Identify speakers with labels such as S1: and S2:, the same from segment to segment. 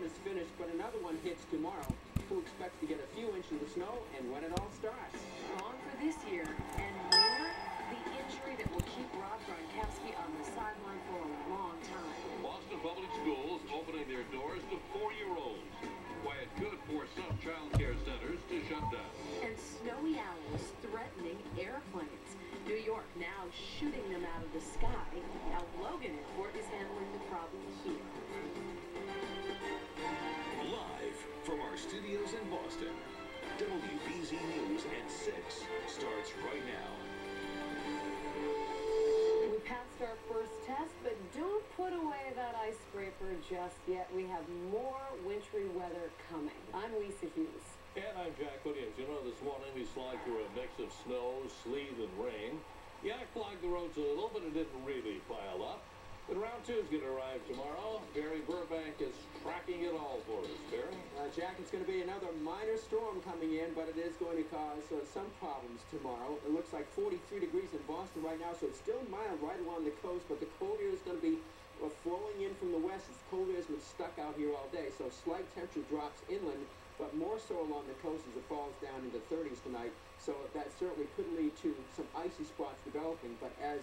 S1: storm is finished, but another one hits tomorrow. Who expects to get a few inches of snow and when it all starts?
S2: Gone for this year, and more, the injury that will keep Rob Gronkowski on the sideline for a long time.
S3: Boston Public Schools opening their doors to four-year-olds. Why it could force some child care centers to shut down.
S2: And snowy owls threatening airplanes. New York now shooting them out of the sky. Now Logan Airport is handling
S4: studios in Boston, WBZ News at 6 starts right now.
S2: We passed our first test, but don't put away that ice scraper just yet. We have more wintry weather coming. I'm Lisa Hughes.
S5: And I'm Jack Williams. You know, this morning we slogged through a mix of snow, sleet, and rain. Yeah, it clogged the roads a little, but it didn't really pile up. But round two is going to arrive tomorrow. Barry Burbank is tracking it all for us. Barry?
S1: Uh, Jack, it's going to be another minor storm coming in, but it is going to cause uh, some problems tomorrow. It looks like 43 degrees in Boston right now, so it's still mild right along the coast, but the cold air is going to be uh, flowing in from the west. It's cold air has been stuck out here all day, so slight temperature drops inland, but more so along the coast as it falls down into the 30s tonight. So that certainly could lead to some icy spots developing, but as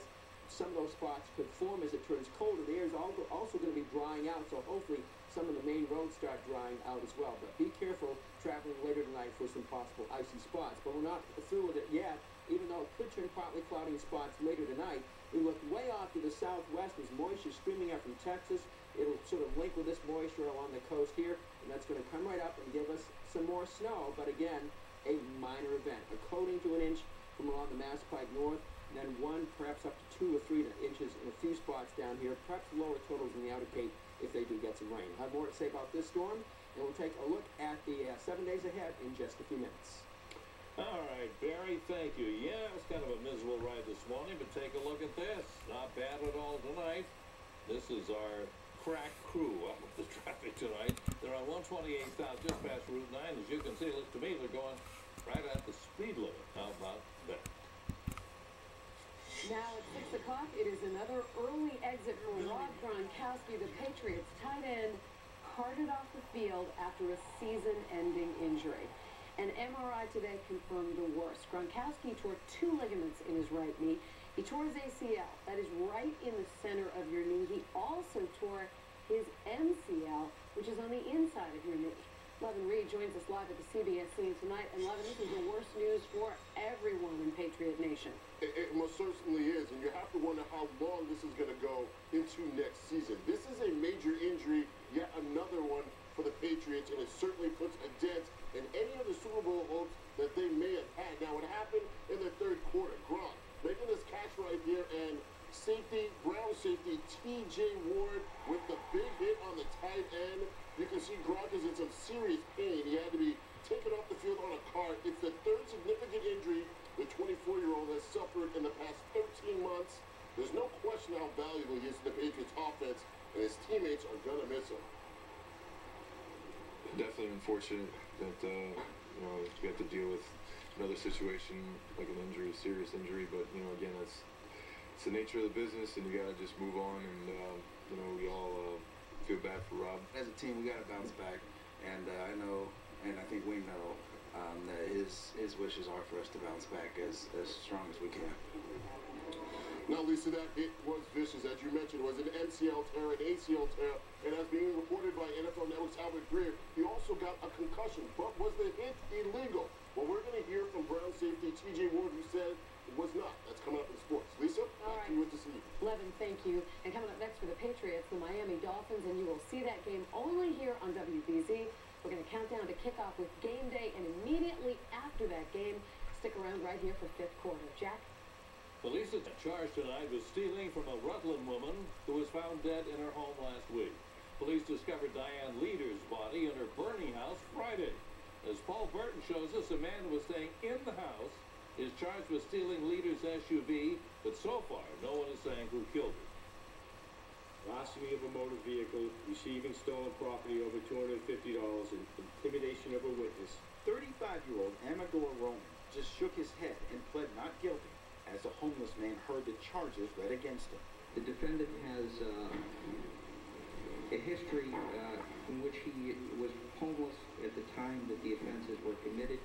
S1: some of those spots could form as it turns colder. The air is also going to be drying out, so hopefully some of the main roads start drying out as well. But be careful traveling later tonight for some possible icy spots. But we're not through with it yet, even though it could turn partly cloudy in spots later tonight. We look way off to the southwest as moisture streaming up from Texas. It'll sort of link with this moisture along the coast here, and that's going to come right up and give us some more snow. But again, a minor event. A coating to an inch from along the Mass Pike North, and then one, perhaps up to two or three inches in a few spots down here, perhaps lower totals in the outer Cape if they do get some rain. I'll have more to say about this storm, and we'll take a look at the uh, seven days ahead in just a few minutes.
S5: All right, Barry, thank you. Yeah, it was kind of a miserable ride this morning, but take a look at this. Not bad at all tonight. This is our crack crew up with the traffic tonight. They're on 128 south, just past Route 9. As you can see, to me they're going right at the speed limit. How about that?
S2: Now at 6 o'clock, it is another early exit for Rob Gronkowski, the Patriots tight end, carted off the field after a season-ending injury. An MRI today confirmed the worst. Gronkowski tore two ligaments in his right knee. He tore his ACL. That is right in the center of your knee. He also tore his MCL, which is on the inside of your knee. Levan Reid joins us live at the CBS scene tonight. And Levan, this is the worst news for everyone in Patriot Nation.
S6: It, it most certainly is, and you have to wonder how long this is going to go into next season. This is a major injury, yet another one for the Patriots, and it certainly puts a dent in any of the Super Bowl hopes that they may have had. Now, what happened in the third quarter? Gronk making this catch right here, and safety, Brown safety, T.J. Ward with the big hit on the tight end. You can see Gronk is in some serious pain. He had to be taken off the field on a cart. It's the third significant injury the 24-year-old has suffered in the past 13 months. There's no question how valuable he is to the Patriots offense, and his teammates are going to miss him.
S7: Definitely unfortunate that, uh, you know, you have to deal with another situation like an injury, a serious injury, but, you know, again, that's it's the nature of the business, and you got to just move on, and, uh, you know, we all... Uh, feel bad for Rob.
S8: As a team, we got to bounce back, and uh, I know, and I think we know um, that his his wishes are for us to bounce back as as strong as we can.
S6: Now, Lisa, that hit was vicious. As you mentioned, was an MCL tear, an ACL tear, and as being reported by NFL Network's Albert Breer, he also got a concussion. But was the hit illegal? Well, we're going to hear from Brown safety T.J. Ward, who said it was not. That's coming up in sports. Lisa,
S2: All
S6: back
S2: right.
S6: to you with the scene.
S2: Levan, thank you. And coming up next for the Patriots, the Miami Dolphins, and you will see that game only here on WBZ. We're going to count down to kickoff with game day, and immediately after that game, stick around right here for fifth quarter. Jack?
S5: Police are charged tonight with stealing from a Rutland woman who was found dead in her home last week. Police discovered Diane Leader's body in her burning house Friday. As Paul Burton shows us, a man was staying in the house is charged with stealing Leader's SUV, but so far, no one is saying who killed her.
S9: larceny of a motor vehicle, receiving stolen property over $250, and intimidation of a witness.
S10: 35-year-old Amador Roman just shook his head and pled not guilty as the homeless man heard the charges read against him.
S11: The defendant has uh, a history uh, in which he was homeless at the time that the offenses were committed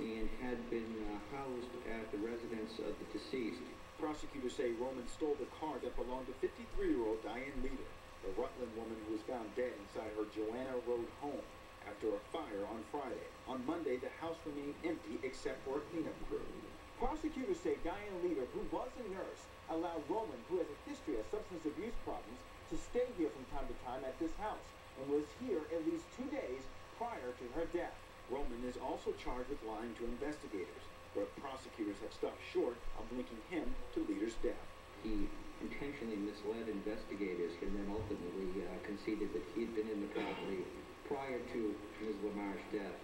S11: and had been uh, housed at the residence of the deceased.
S10: Prosecutors say Roman stole the car that belonged to 53-year-old Diane Leader, the Rutland woman who was found dead inside her Joanna Road home after a fire on Friday. On Monday, the house remained empty except for a cleanup crew. Prosecutors say Diane Leader, who was a nurse, allowed Roman, who has a history of substance abuse problems, to stay here from time to time at this house and was here at least two days prior to her death. Roman is also charged with lying to investigators, but prosecutors have stopped short of linking him to Leader's death.
S11: He intentionally misled investigators and then ultimately uh, conceded that he had been in the property prior to Ms. Lamar's death.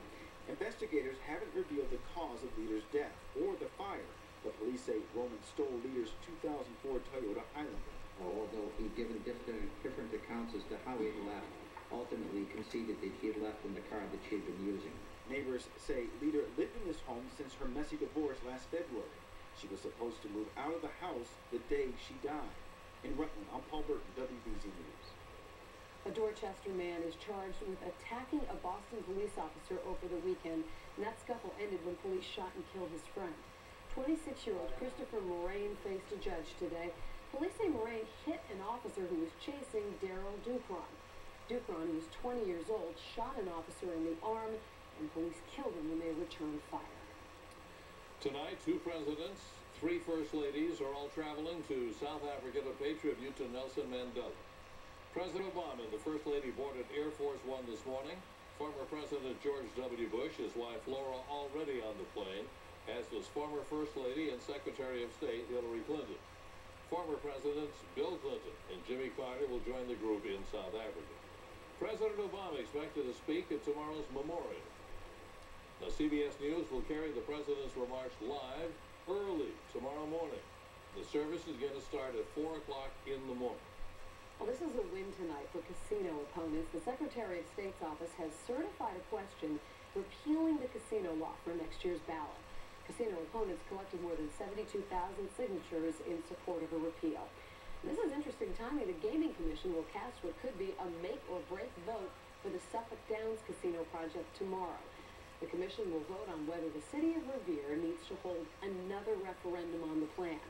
S10: Investigators haven't revealed the cause of Leader's death or the fire. The police say Roman stole Leader's 2004 Toyota Highlander.
S11: Although he'd given different, different accounts as to how he left, ultimately conceded that he had left in the car that she had been using.
S10: Neighbors say Leader lived in this home since her messy divorce last February. She was supposed to move out of the house the day she died. In Rutland, I'm Paul Burton, WBZ News.
S2: A Dorchester man is charged with attacking a Boston police officer over the weekend, and that scuffle ended when police shot and killed his friend. 26-year-old Christopher Moraine faced a judge today. Police say Moraine hit an officer who was chasing Daryl Dupron. Dupron, who was 20 years old, shot an officer in the arm and police kill them when they return fire.
S5: Tonight, two presidents, three first ladies are all traveling to South Africa to pay tribute to Nelson Mandela. President Obama and the First Lady boarded Air Force One this morning. Former President George W. Bush, his wife Laura, already on the plane, as was former First Lady and Secretary of State Hillary Clinton. Former Presidents Bill Clinton and Jimmy Carter will join the group in South Africa. President Obama expected to speak at tomorrow's memorial. Now, CBS News will carry the president's remarks live early tomorrow morning. The service is going to start at 4 o'clock in the morning.
S2: Well, this is a win tonight for casino opponents. The Secretary of State's office has certified a question repealing the casino law for next year's ballot. Casino opponents collected more than 72,000 signatures in support of a repeal. This is interesting timing. The Gaming Commission will cast what could be a make or break vote for the Suffolk Downs Casino project tomorrow. The commission will vote on whether the city of Revere needs to hold another referendum on the plan.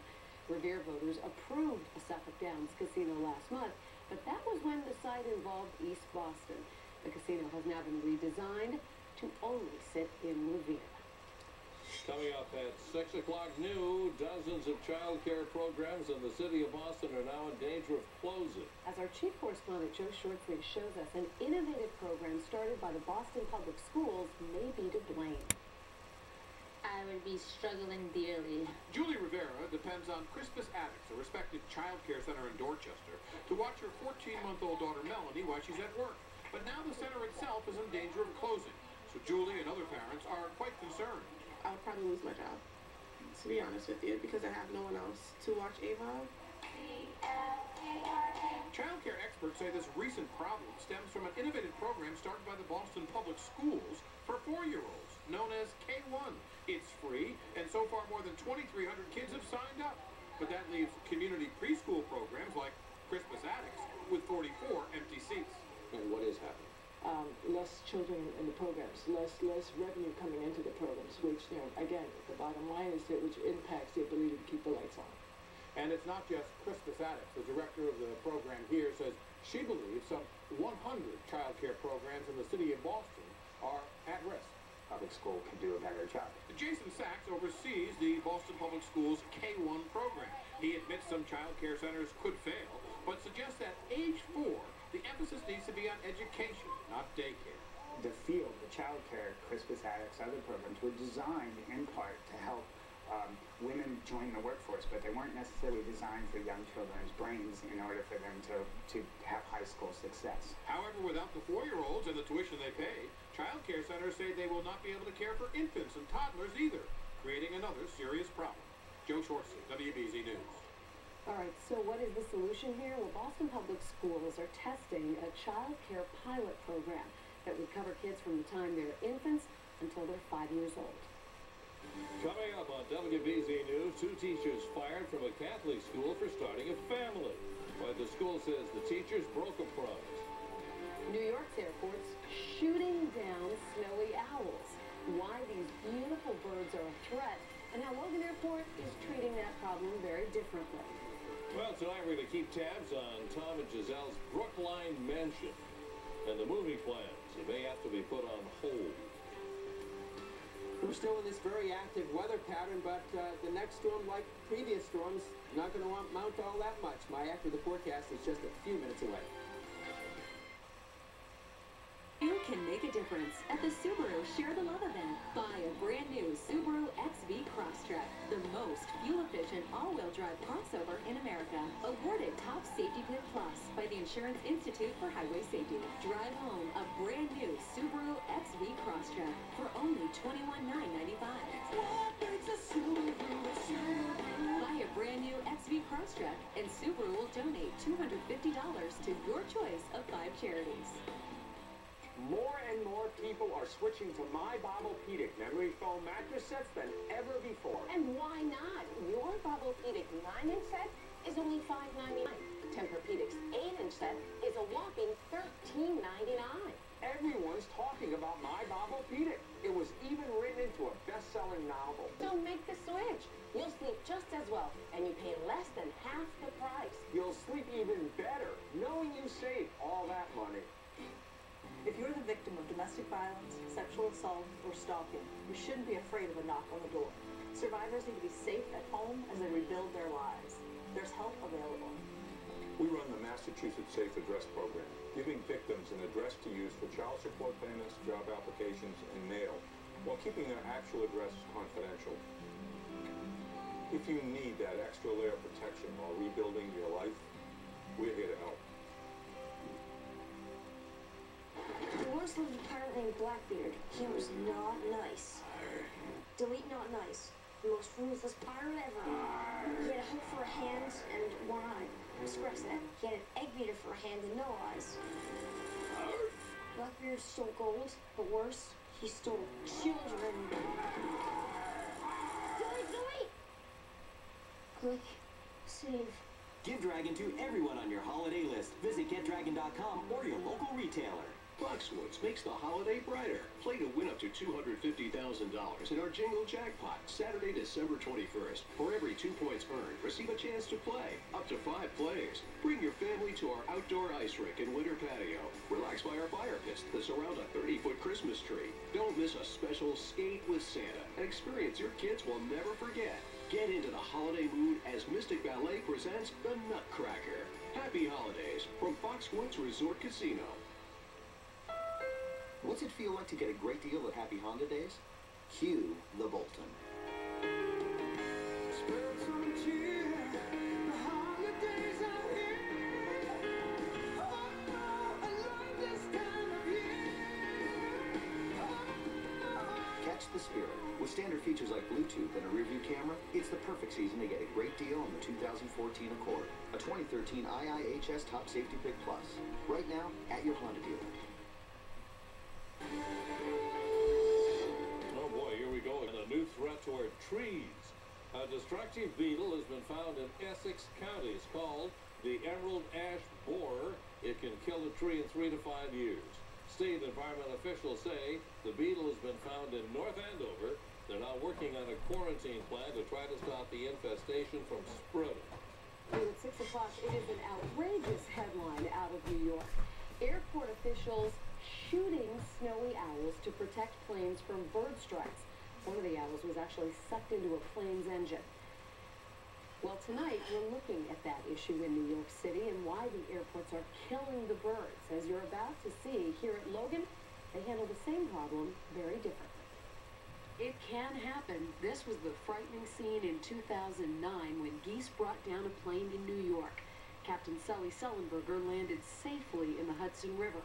S2: Revere voters approved a Suffolk Downs casino last month, but that was when the site involved East Boston. The casino has now been redesigned to only sit in Revere.
S5: Coming up at 6 o'clock new, dozens of child care programs in the city of Boston are now in danger of closing.
S2: As our chief correspondent Joe Shortsleeve shows us, an innovative program started by the Boston Public Schools may be to blame.
S12: I would be struggling dearly.
S13: Julie Rivera depends on Crispus Attucks, a respected child care center in Dorchester, to watch her 14-month-old daughter Melanie while she's at work. But now the center itself is in danger of closing, so Julie and other parents are quite concerned.
S14: I would probably lose my job, to be honest with you, because I have no one else to watch Ava.
S13: Child care experts say this recent problem stems from an innovative program started by the Boston Public Schools for four-year-olds, known as K1. It's free, and so far more than 2,300 kids have signed up. But that leaves community preschool programs like Crispus Attucks with 44 empty seats.
S15: And what is happening?
S16: Um, less children in the programs, less less revenue coming into the programs, which, you know, again, the bottom line is that which impacts the ability to keep the lights on.
S13: And it's not just Crispus Attucks. The director of the program here says she believes some 100 child care programs in the city of Boston are at risk.
S17: Public school can do a better job.
S13: Jason Sachs oversees the Boston Public Schools K-1 program. He admits some child care centers could fail, but suggests that age four, the emphasis needs to be on education, not daycare.
S17: The field, the child care, Crispus Attucks, other programs were designed in part to help um, women join the workforce, but they weren't necessarily designed for young children's brains in order for them to, to have high school success.
S13: However, without the four-year-olds and the tuition they pay, child care centers say they will not be able to care for infants and toddlers either, creating another serious problem. Joe Shortsleeve, WBZ News.
S2: All right, so what is the solution here? Well, Boston Public Schools are testing a child care pilot program that would cover kids from the time they're infants until they're five years old.
S5: Coming up on WBZ News, two teachers fired from a Catholic school for starting a family. Why the school says the teachers broke tabs on Tom and Gisele's Brookline Mansion and the movie plans. It may have to be put on hold.
S1: We're still in this very active weather pattern, but uh, the next storm, like previous storms, not going to mount all that much. My after the forecast is just a few minutes away.
S18: Can make a difference at the Subaru Share the Love event. Buy a brand new Subaru XV Crosstrek, the most fuel-efficient all-wheel drive crossover in America. Awarded Top Safety Pick Plus by the Insurance Institute for Highway Safety. Drive home a brand new Subaru XV Crosstrek for only $21,995. Buy a brand new XV Crosstrek and Subaru will donate $250 to your choice of five charities.
S15: More and more people are switching to My Bob-O-Pedic memory foam mattress sets than ever before.
S19: And why not? Your Bob-O-Pedic 9-inch set is only $5.99. Tempur-Pedic's 8-inch set is a whopping $13.99.
S15: Everyone's talking about My Bob-O-Pedic. It was even written into a best-selling novel.
S19: Don't make the switch. You'll sleep just as well, and you pay less than half the price.
S15: You'll sleep even better, knowing you saved all that money.
S20: If you're the victim of domestic violence, sexual assault, or stalking, you shouldn't be afraid of a knock on the door. Survivors need to be safe at home as they rebuild their lives. There's help available.
S7: We run the Massachusetts Safe Address Program, giving victims an address to use for child support payments, job applications, and mail, while keeping their actual address confidential. If you need that extra layer of protection while rebuilding your life, we're here to help.
S21: Lived a pirate named Blackbeard. He was not nice. Delete not nice. The most ruthless pirate ever. He had a hook for a hand and one eye. Scratch that. He had an egg beater for a hand and no eyes. Blackbeard stole gold, but worse, he stole children. Delete, delete! Click. Save.
S22: Give Dragon to everyone on your holiday list. Visit getdragon.com or your local retailer.
S4: Foxwoods makes the holiday brighter. Play to win up to $250,000 in our Jingle Jackpot, Saturday, December 21st. For every two points earned, receive a chance to play. Up to five players. Bring your family to our outdoor ice rink and winter patio. Relax by our fire pits that surround a 30-foot Christmas tree. Don't miss a special skate with Santa. An experience your kids will never forget. Get into the holiday mood as Mystic Ballet presents The Nutcracker. Happy holidays from Foxwoods Resort Casino.
S10: What's it feel like to get a great deal at Happy Honda Days? Cue the Bolton. Catch the spirit. With standard features like Bluetooth and a rear-view camera, it's the perfect season to get a great deal on the 2014 Accord, a 2013 IIHS Top Safety Pick Plus. Right now, at your Honda dealer.
S5: Trees. A destructive beetle has been found in Essex County. It's called the emerald ash borer. It can kill a tree in three to five years. State environment officials say the beetle has been found in North Andover. They're now working on a quarantine plan to try to stop the infestation from spreading.
S2: And at 6 o'clock, it is an outrageous headline out of New York. Airport officials shooting snowy owls to protect planes from bird strikes. One of the owls was actually sucked into a plane's engine. Well, tonight we're looking at that issue in New York City and why the airports are killing the birds. As you're about to see here at Logan, they handle the same problem very differently. It can happen. This was the frightening scene in 2009 when geese brought down a plane in New York. Captain Sully Sullenberger landed safely in the Hudson River.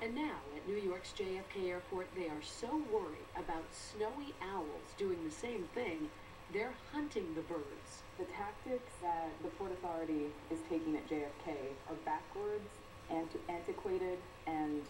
S2: And now, at New York's JFK Airport, they are so worried about snowy owls doing the same thing, they're hunting the birds.
S23: The tactics that the Port Authority is taking at JFK are backwards, anti- antiquated, and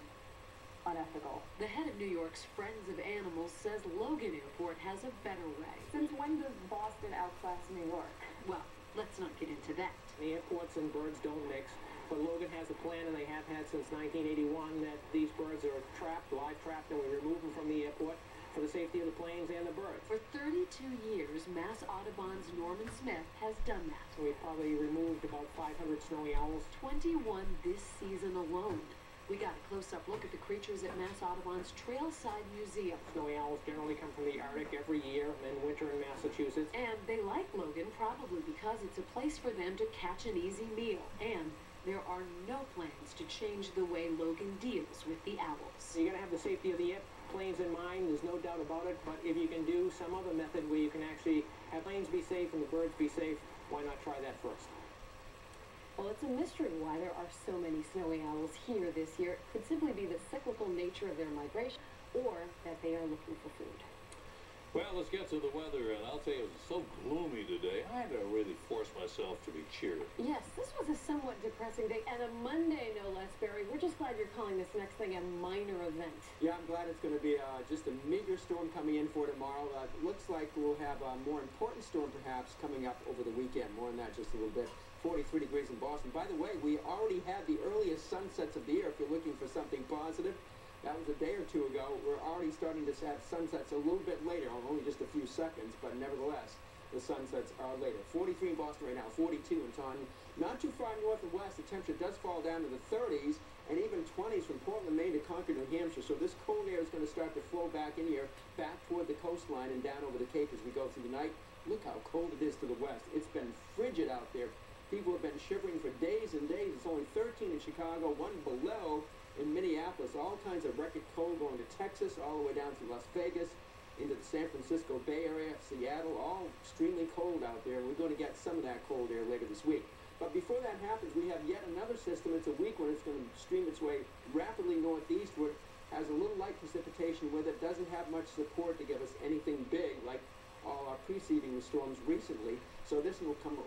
S23: unethical.
S2: The head of New York's Friends of Animals says Logan Airport has a better way.
S23: Since when does Boston outclass New York?
S2: Well, let's not get into that.
S1: The airports and birds don't mix. But Logan has a plan, and they have had since 1981, that these birds are trapped, live trapped, and we remove them from the airport
S24: for the safety of the planes and the birds.
S2: For 32 years, Mass Audubon's Norman Smith has done that.
S24: So We've probably removed about 500 snowy owls.
S2: 21 this season alone. We got a close-up look at the creatures at Mass Audubon's Trailside Museum.
S24: Snowy owls generally come from the Arctic every year in winter in Massachusetts.
S2: And they like Logan probably because it's a place for them to catch an easy meal. And there are no plans to change the way Logan deals with the owls.
S24: You gotta have the safety of the planes in mind, there's no doubt about it, but if you can do some other method where you can actually have planes be safe and the birds be safe, why not try that first?
S2: Well, it's a mystery why there are so many snowy owls here this year. It could simply be the cyclical nature of their migration or that they are looking for food.
S5: Well, let's get to the weather, and I'll tell you, it's so gloomy today. I had to really force myself to be cheery.
S2: Yes, this was a somewhat depressing day, and a Monday, no less, Barry. We're just glad you're calling this next thing a minor event.
S1: Yeah, I'm glad it's going to be uh, just a meager storm coming in for tomorrow. Uh, looks like we'll have a more important storm, perhaps, coming up over the weekend. More on that just a little bit. 43 degrees in Boston. By the way, we already had the earliest sunsets of the year if you're looking for something positive. That was a day or two ago. We're already starting to have sunsets a little bit later, only just a few seconds, but nevertheless, the sunsets are later. 43 in Boston right now, 42 in Taunton. Not too far north and west, the temperature does fall down to the 30s and even 20s from Portland, Maine to Concord, New Hampshire. So this cold air is going to start to flow back in here, back toward the coastline and down over the Cape as we go through the night. Look how cold it is to the west. It's been frigid out there. People have been shivering for days and days. It's only 13 in Chicago, one below in Minneapolis, all kinds of record cold going to Texas, all the way down to Las Vegas, into the San Francisco Bay Area, Seattle, all extremely cold out there. We're going to get some of that cold air later this week. But before that happens, we have yet another system. It's a weak one. It's going to stream its way rapidly northeastward, has a little light precipitation with it, doesn't have much support to give us anything big like all our preceding storms recently. So this will come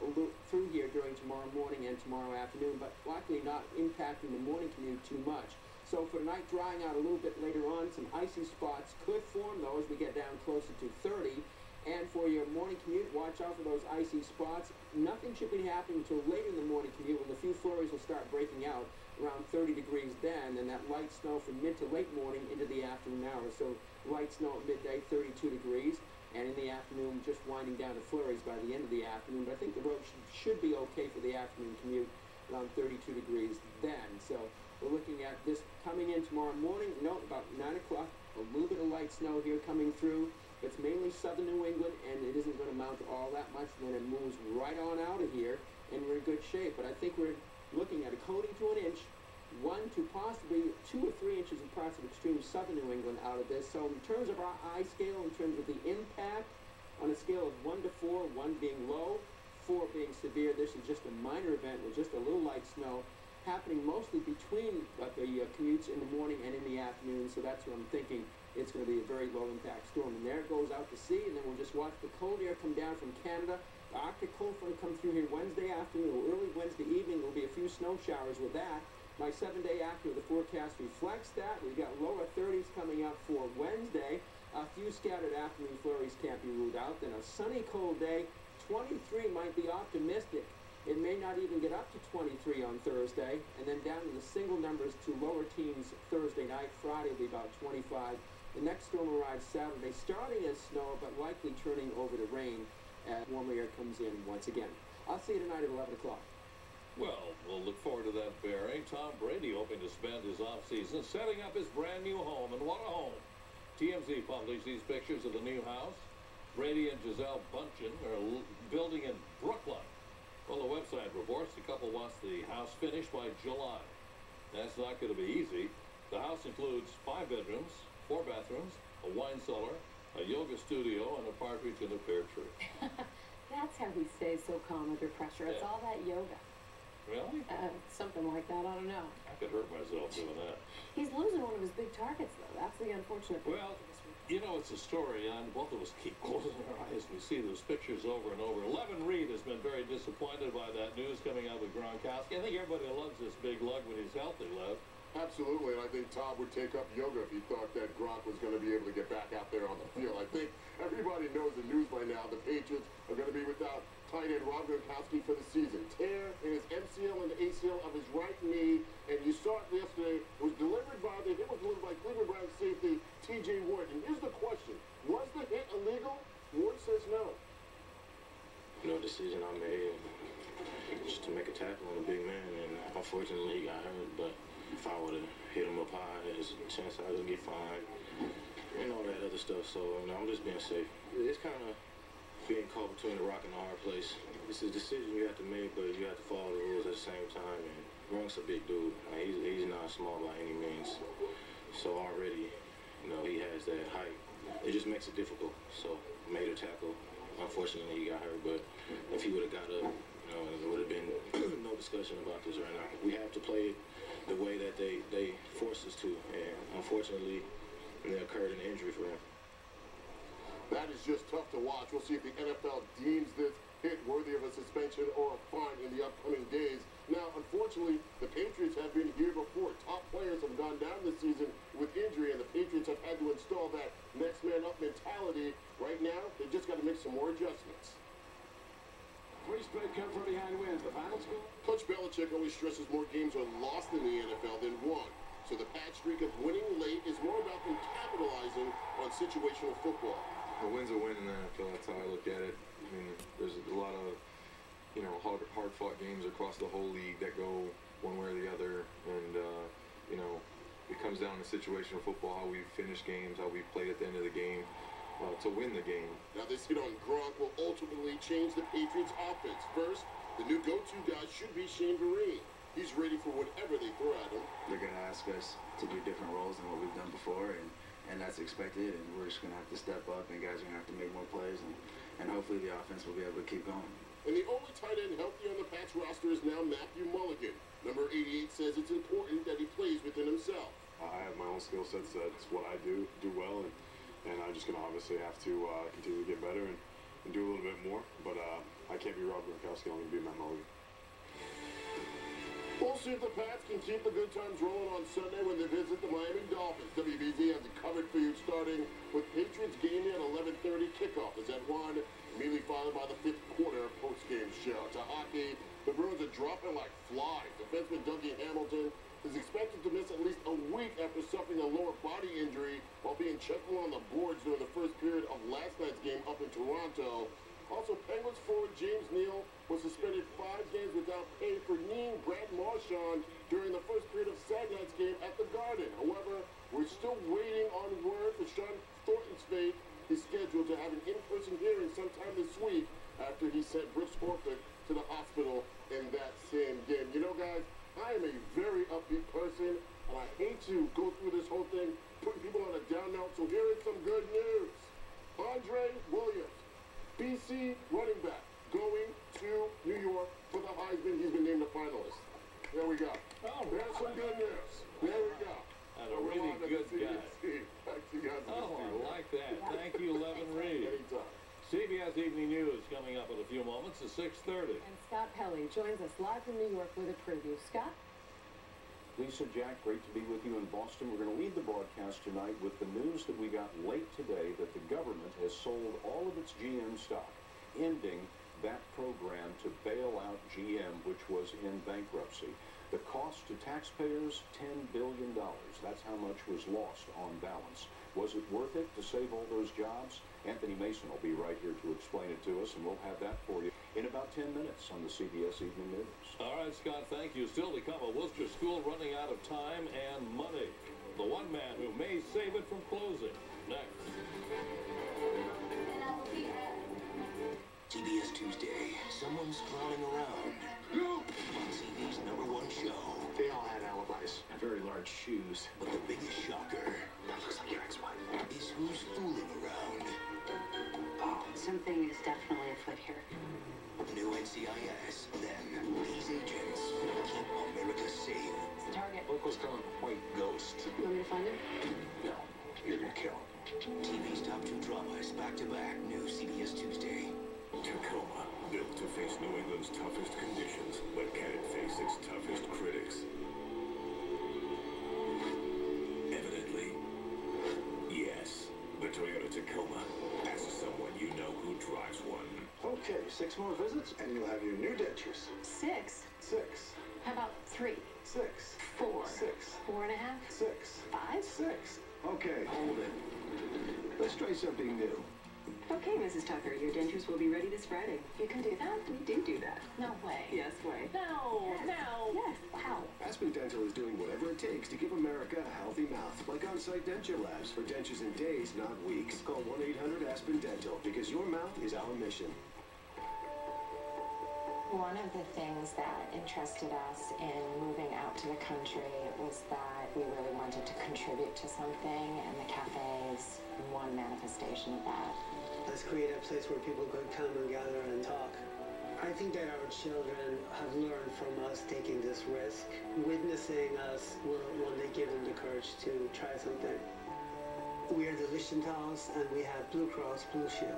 S1: through here during tomorrow morning and tomorrow afternoon, but likely not impacting the morning commute too much. So for tonight, drying out a little bit later on, some icy spots could form though as we get down closer to 30. And for your morning commute, watch out for those icy spots. Nothing should be happening until later in the morning commute when the few flurries will start breaking out around 30 degrees then, and that light snow from mid to late morning into the afternoon hours. So light snow at midday, 32 degrees, and in the afternoon just winding down to flurries by the end of the afternoon. But I think the road should, should be okay for the afternoon commute around 32 degrees then. So we're looking at this coming in tomorrow morning. No, about 9 o'clock. A little bit of light snow here coming through. It's mainly southern New England, and it isn't going to mount all that much. Then it moves right on out of here, and we're in good shape. But I think we're looking at a coating to an inch, one to possibly two or three inches in parts of extreme southern New England out of this. So in terms of our eye scale, in terms of the impact, on a scale of one to four, one being low, four being severe, this is just a minor event with just a little light snow happening mostly between uh, the uh, commutes in the morning and in the afternoon, so that's what I'm thinking. It's going to be a very low impact storm. And there it goes out to sea, and then we'll just watch the cold air come down from Canada. The Arctic cold front come through here Wednesday afternoon or early Wednesday evening. There'll be a few snow showers with that. My seven-day active, the forecast reflects that. We've got lower 30s coming up for Wednesday. A few scattered afternoon flurries can't be ruled out. Then a sunny, cold day. 23 might be optimistic. It may not even get up to 23 on Thursday, and then down to the single numbers to lower teens Thursday night. Friday will be about 25. The next storm arrives Saturday, starting as snow, but likely turning over to rain as warmer air comes in once again. I'll see you tonight at 11 o'clock.
S5: Well, we'll look forward to that, Barry. Tom Brady hoping to spend his offseason setting up his brand new home, and what a home. TMZ published these pictures of the new house. Brady and Gisele Bündchen are building in Brookline. Well, the website reports the couple wants the house finished by July. That's not going to be easy. The house includes five bedrooms, four bathrooms, a wine cellar, a yoga studio, and a partridge in a pear tree.
S2: That's how he stays so calm under pressure. It's
S5: Yeah.
S2: all that yoga.
S5: Really?
S2: Uh, something like that. I don't know.
S5: I could hurt myself doing that.
S2: He's losing one of his big targets, though. That's the unfortunate part.
S5: Well, you know, it's a story, and both of us keep closing our eyes. We see those pictures over and over. Levan Reid has been very disappointed by that news coming out with Gronkowski. I think everybody loves this big lug when he's healthy, Lev.
S6: Absolutely, and I think Tom would take up yoga if he thought that Gronk was going to be able to get back out there on the field. I think everybody knows the news by now. The Patriots are going to be without tight end Rob Gronkowski for the season. Tear in his MCL and ACL of his right knee, and you saw it yesterday, it was delivered by the hit was delivered by Cleveland Browns safety T.J. Ward. And here's the question: Was the hit illegal? Ward says no.
S25: No decision I made just to make a tackle on a big man, and unfortunately he got hurt. But if I would have hit him up high, there's a chance I would get fined and all that other stuff. So you know, I'm just being safe. It's kind of being caught between a rock and a hard place. It's a decision you have to make, but you have to follow the rules at the same time. And Gronk's a big dude. Like, he's, he's not small by any means. So already, you know, he has that height. It just makes it difficult. So made a tackle. Unfortunately, he got hurt, but if he would have got up, you know, there would have been no discussion about this right now. We have to play it the way that they, they forced us to, and unfortunately, there occurred an injury for him.
S6: That is just tough to watch. We'll see if the NFL deems this hit worthy of a suspension or a fine in the upcoming days. Now, unfortunately, the Patriots have been here before. Top players have gone down this season with injury, and the Patriots have had to install that next man up mentality. Right now, they've just got to make some more adjustments.
S13: Three straight come from behind wins. The final score?
S6: Coach Belichick always stresses more games are lost in the NFL than won. So the patch streak of winning late is more about them capitalizing on situational football.
S7: A win's a win in the NFL. That's how I look at it. I mean, there's a lot of, you know, hard, hard fought games across the whole league that go one way or the other. And, uh, you know, it comes down to situational football, how we finish games, how we play at the end of the game uh, to win the game.
S6: Now this hit on Gronk will ultimately change the Patriots offense. First, the new go-to guy should be Shane Vereen. He's ready for whatever they throw at him.
S26: They're going to ask us to do different roles than what we've done before, and and that's expected. And we're just going to have to step up, and guys are going to have to make more plays, and, and hopefully the offense will be able to keep going.
S6: And the only tight end healthy on the Pats roster is now Matthew Mulligan. Number 88 says it's important that he plays within himself.
S27: I have my own skill sets. That's what I do, do well, and, and I'm just going to obviously have to uh, continue to get better and, and do a little bit more. But uh, I can't be Rob Gronkowski. I'm going to be Matt Mulligan.
S6: We'll see if the Pats can keep the good times rolling on Sunday when they visit the Miami Dolphins. WBZ has it covered for you starting with Patriots game at 11.30 kickoff as at 1, immediately followed by the fifth quarter post-game show. To hockey, the Bruins are dropping like flies. Defenseman Dougie Hamilton is expected to miss at least a week after suffering a lower body injury while being checked on the boards during the first period of last night's game up in Toronto. Also, Penguins forward James Neal was suspended five games without pay for kneeing Brad Marchand during the first period of Saturday night's game at the Garden. However, we're still waiting on word for Shawn Thornton's fate. He's scheduled to have an in-person hearing sometime this week after he sent Brooks Orpik to the hospital in that same game. You know, guys, I am a very upbeat person, and I hate to go through this whole thing putting people on a down note, so here is some good news. Andre Williams, BC running back, going to New York for the Heisman. He's been named a finalist. There we go.
S5: All
S6: There's some good news. There we go.
S5: And a
S6: We're
S5: really
S6: on to the
S5: good guy.
S6: CBC. Back to you guys in
S5: Oh. I like that. Thank you, Levan Reid.
S6: Anytime.
S5: CBS Evening News coming up in a few moments at 6.30.
S2: And Scott Pelley joins us live from New York with a preview. Scott?
S28: Lisa, Jack, great to be with you in Boston. We're going to lead the broadcast tonight with the news that we got late today that the government has sold all of its GM stock, ending that program to bail out GM, which was in bankruptcy. The cost to taxpayers, $10 billion. That's how much was lost on balance. Was it worth it to save all those jobs? Anthony Mason will be right here to explain it to us, and we'll have that for you in about 10 minutes on the CBS Evening News.
S5: All right, Scott, thank you. Still to come, a Worcester school running out of time and money. The one man who may save it from closing. Next.
S4: CBS Tuesday. Someone's crawling around. On TV's number one show. They all had alibis. And very large shoes. But the biggest shocker. That looks like your ex-wife. Is who's fooling around.
S18: Something is definitely afoot here.
S4: New NCIS. Then these agents keep America safe.
S18: It's a target.
S4: Locals call him White Ghost.
S2: You want me to find him?
S4: No, you're gonna kill him. TV's top two dramas back to back. New CBS Tuesday.
S29: Tacoma, built to face New England's toughest conditions, but can it face its toughest critics? Evidently, yes. The Toyota Tacoma. Ask someone you know who drives one.
S10: Okay, six more visits, and you'll have your new dentures.
S2: Six.
S10: Six.
S2: How about three?
S10: Six.
S2: Four.
S10: Six.
S2: Four and a half?
S10: Six.
S2: Five?
S10: Six. Okay, hold it. Let's try something new.
S30: Okay, Mrs. Tucker, your dentures will be ready this Friday.
S2: You can do that?
S30: We do do that.
S2: No way.
S30: Yes, way.
S2: No,
S30: Yes.
S2: no.
S30: Yes.
S2: Wow.
S4: Aspen Dental is doing whatever it takes to give America a healthy mouth, like on-site denture labs for dentures in days, not weeks. Call 1-800-ASPEN-DENTAL because your mouth is our mission.
S31: One of the things that interested us in moving out to the country was that we really wanted to contribute to something, and the cafe is one manifestation of that.
S32: Let's create a place where people could come and gather and talk. I think that our children have learned from us taking this risk. Witnessing us will one day give them the courage to try something. We are the Lichtentals and we have Blue Cross Blue Shield.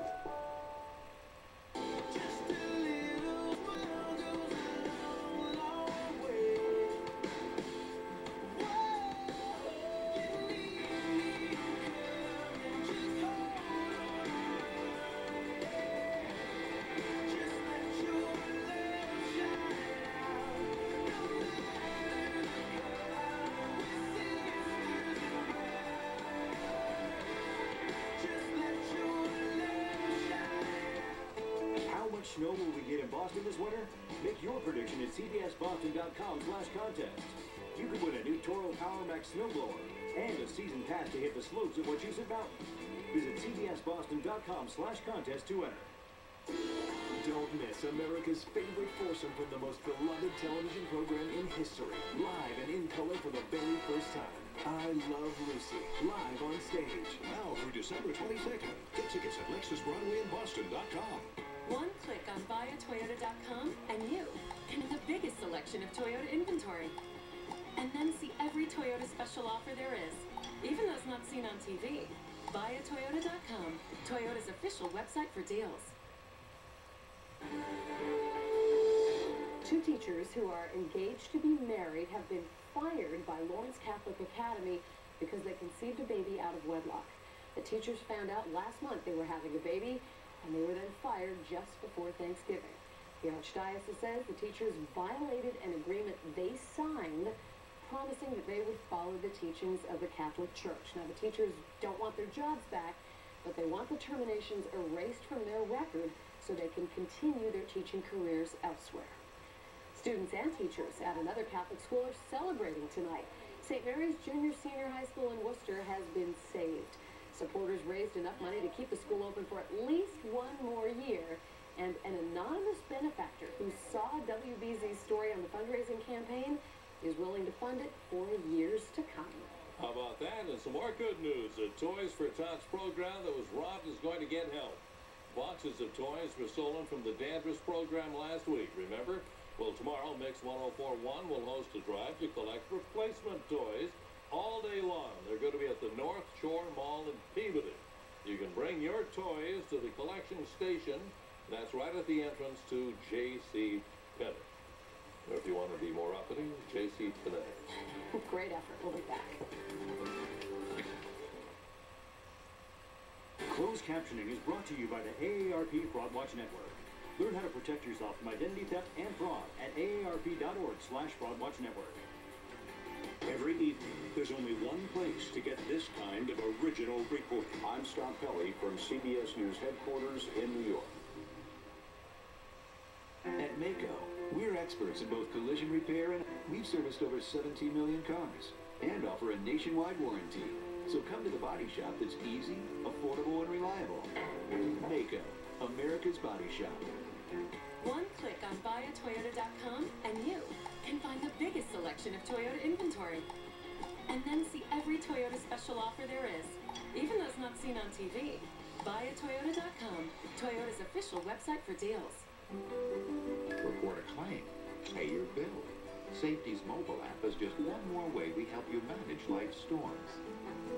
S33: Snow will we get in Boston this winter? Make your prediction at cbsboston.com slash contest. You could win a new Toro Power Max snowblower and a season pass to hit the slopes of Wachusett Mountain. Visit cbsboston.com slash contest to enter.
S34: Don't miss America's favorite foursome from the most beloved television program in history. Live and in color for the very first time. I Love Lucy. Live on stage.
S35: Now through December 22nd. Get tickets at LexusBroadwayInBoston.com.
S18: One click on buyatoyota.com and you have the biggest selection of Toyota inventory. And then see every Toyota special offer there is, even those not seen on TV. Buyatoyota.com, Toyota's official website for deals.
S2: Two teachers who are engaged to be married have been fired by Lawrence Catholic Academy because they conceived a baby out of wedlock. The teachers found out last month they were having a baby, and they were then fired just before Thanksgiving. The Archdiocese says the teachers violated an agreement they signed promising that they would follow the teachings of the Catholic Church. Now, the teachers don't want their jobs back, but they want the terminations erased from their record so they can continue their teaching careers elsewhere. Students and teachers at another Catholic school are celebrating tonight. St. Mary's Junior Senior High School in Worcester has been saved. Supporters raised enough money to keep the school open for at least one more year. And an anonymous benefactor who saw WBZ's story on the fundraising campaign is willing to fund it for years to come.
S5: How about that? And some more good news. A Toys for Tots program that was robbed is going to get help. Boxes of toys were stolen from the Danvers program last week, remember? Well, tomorrow, Mix 1041 will host a drive to collect replacement toys all day long. They're going to be at the North Shore Mall in Peabody. You can bring your toys to the collection station. That's right at the entrance to J.C. Penney. Or if you want to be more uppity, J.C. Penney.
S2: Great effort. We'll be back.
S33: Closed captioning is brought to you by the AARP Fraud Watch Network. Learn how to protect yourself from identity theft and fraud at aarp.org slash fraudwatch network.
S36: Every evening, there's only one place to get this kind of original reporting. I'm Scott Pelley from CBS News headquarters in New York.
S37: At Maaco, we're experts in both collision repair and we've serviced over 17 million cars and offer a nationwide warranty. So come to the body shop that's easy, affordable, and reliable. Maaco, America's body shop.
S18: One click on buyatoyota.com and you can find the biggest selection of Toyota inventory. And then see every Toyota special offer there is, even those not seen on TV. Buyatoyota.com, Toyota's official website for deals.
S8: Report a claim. Pay your bill. Safety's mobile app is just one more way we help you manage life's storms.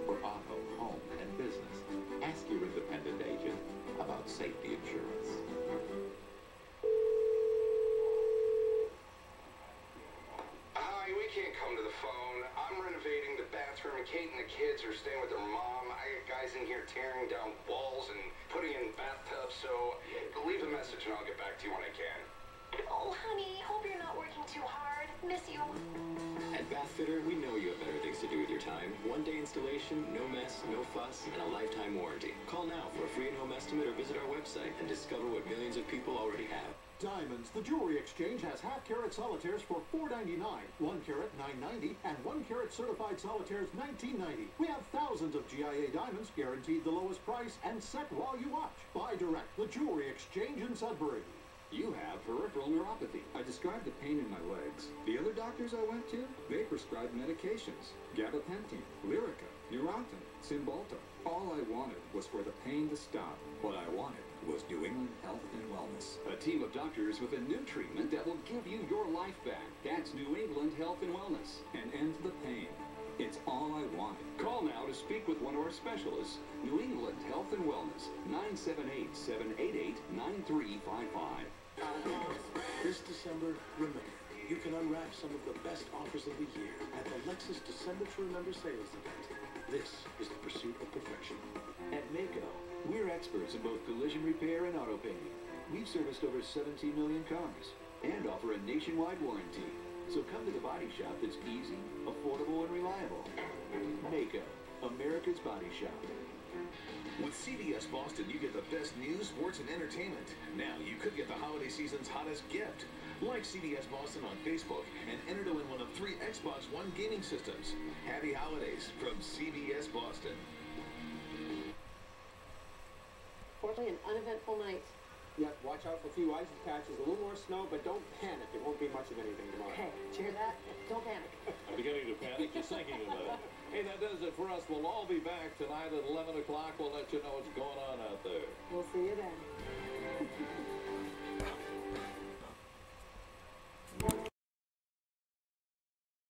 S8: For auto, home, and business, ask your independent agent about safety insurance.
S38: Phone. I'm renovating the bathroom, and Kate and the kids are staying with their mom. I got guys in here tearing down walls and putting in bathtubs, so leave a message and I'll get back to you when I can.
S21: Oh, honey, hope you're not working too hard. Miss you.
S39: At Bathfitter, we know you have better things to do with your time. One day installation, no mess, no fuss, and a lifetime warranty. Call now for a free in-home estimate or visit our website and discover what millions of people already have.
S40: Diamonds, the jewelry exchange has half carat solitaires for $4.99, one carat $9.90, and one carat certified solitaires $19.90. We have thousands of GIA diamonds, guaranteed the lowest price, and set while you watch. Buy direct, the jewelry exchange in Sudbury.
S41: You have peripheral neuropathy. I described the pain in my legs. The other doctors I went to, they prescribed medications. Gabapentin, Lyrica, Neurontin, Cymbalta. All I wanted was for the pain to stop. What I wanted was New England Health and Wellness.
S28: A team of doctors with a new treatment that will give you your life back. That's New England Health and Wellness.
S41: And end the pain. It's all I wanted.
S28: Call now to speak with one of our specialists. New England Health and Wellness, 978-788-9355.
S27: This December, remember, you can unwrap some of the best offers of the year at the Lexus December to Remember sales event. This is the pursuit of perfection.
S28: At Maaco, we're experts in both collision repair and auto painting. We've serviced over 17 million cars and offer a nationwide warranty. So come to the body shop that's easy, affordable, and reliable. Maaco, America's body shop.
S4: With CBS Boston, you get the best news, sports, and entertainment. Now, you could get the holiday season's hottest gift. Like CBS Boston on Facebook and enter to win one of three Xbox One gaming systems. Happy holidays from CBS Boston.
S2: Fortunately, an uneventful night.
S1: Yep, watch out for a few ice patches, a little more snow, but don't panic. It won't be much of anything tomorrow.
S2: Hey, did you hear that? Don't panic.
S5: I'm beginning to panic just thinking about it. Hey, that does it for us. We'll all be back tonight at 11 o'clock. We'll let you know what's going on out there.
S2: We'll see you then.